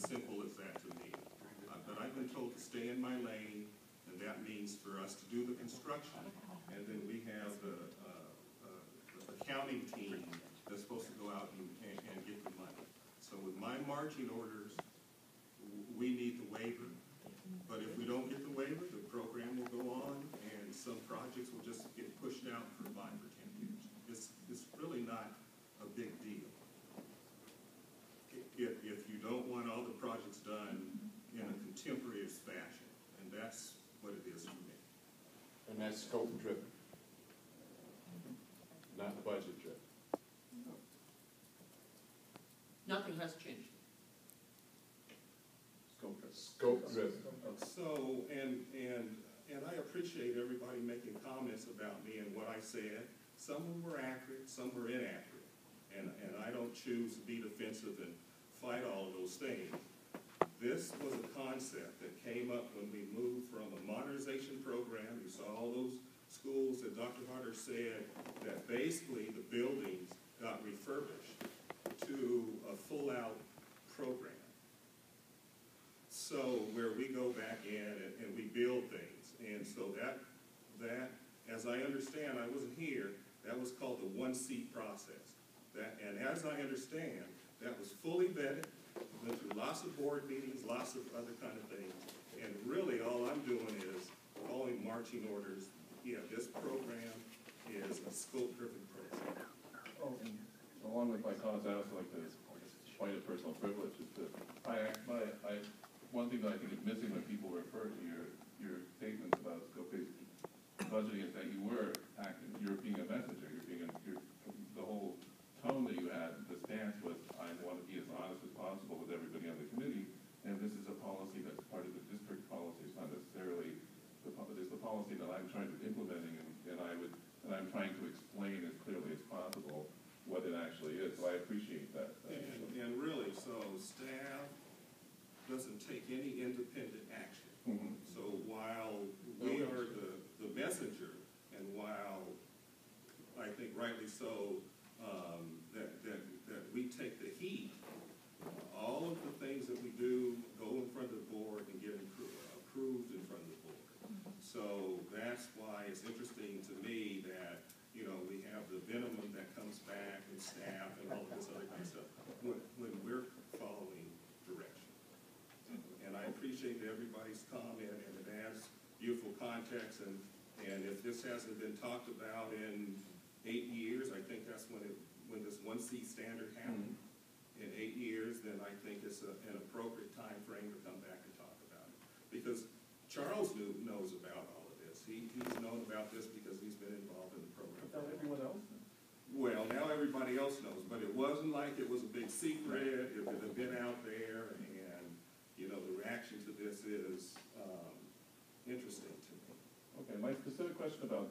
simple as that to me. Uh, But I've been told to stay in my lane, and that means for us to do the construction. And then we have the, uh, uh, accounting team that's supposed to go out and, and and get the money. So with my marching orders, we need the waiver. But if we don't get the waiver, the program will go on, and some projects will just get pushed out for five or ten years. It's, it's really not a big deal. If, if you don't want all the projects done in a contemporaneous fashion, and that's what it is for me. And that's scope driven. Not budget driven. Nothing has changed. Scope driven. So, and, and, and I appreciate everybody making comments about me and what I said. Some of them were accurate, some were inaccurate. And, and I don't choose to be defensive and fight all of those things. This was a concept that came up when we moved from a modernization program. You saw all those schools that Dr. Harder said that basically the buildings got refurbished to a full-out program. So where we go back in and, and we build things, and so that, that, as I understand, I wasn't here, that was called the one-seat process. That, and as I understand, that was fully vetted, went through lots of board meetings, lots of other kind of things. And really, all I'm doing is following marching orders. Yeah, this program is a scope-driven program. Oh, along with my comments, I also like to point a personal privilege is that I, my, I, one thing that I think is missing when people refer to your, your statements about scope-based budgeting is that you were acting, you're being a messenger, you're being, a- you're, the whole tone that you had, the stance was, I want to be as honest as possible with everybody on the committee, and this is a policy that's part of the district policy, it's not necessarily, the, po- it's the policy that I'm trying to implementing, and, and I would, and I'm trying to explain as clearly as possible what it actually is, so I appreciate that. And, and really, so staff doesn't take any independent action. Mhm. So while we are the, the messenger, and while I think rightly so, um, that, that, that we take the heat, all of the things that we do go in front of the board and get appro- approved in front of the board. So that's why it's interesting to me that, you know, we have the minimum that comes back and staff and all of this other kind of stuff, when, when we're following direction. And I appreciate everybody's comment, and it adds beautiful context, and, and if this hasn't been talked about in eight years, I think that's when it, when this 1C standard happened. Mm-hmm. In eight years, then I think it's a- an appropriate time frame to come back and talk about it. Because Charles knew, knows about all of this, he, he's known about this because he's been involved in the program. Tell everyone else. Well, now everybody else knows, but it wasn't like it was a big secret, if it had been out there, and, you know, the reaction to this is, um, interesting to me. Okay, my specific question about